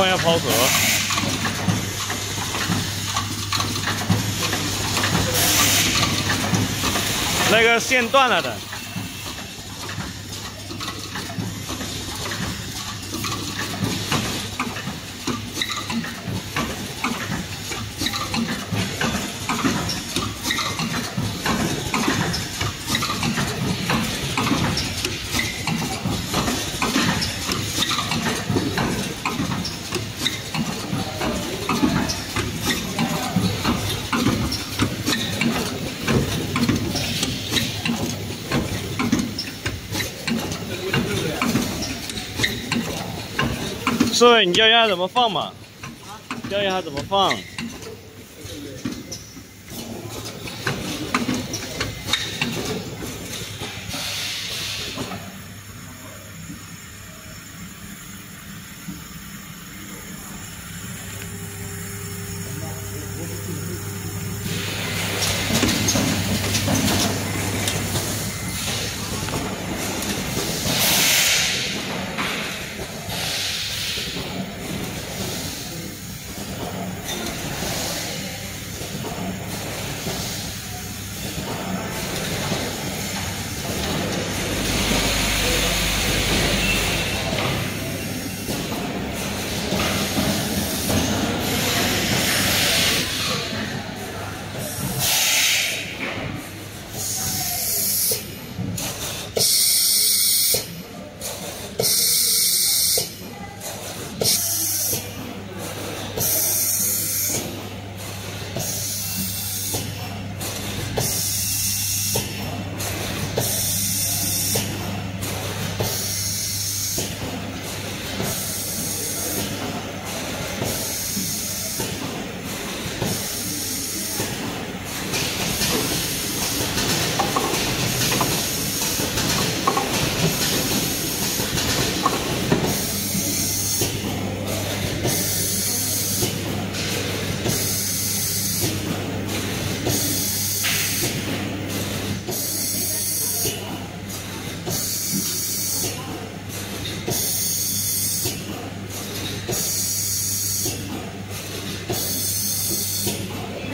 放下抛壳，那个线断了的。对，你教一下怎么放嘛？教一下怎么放。すごい。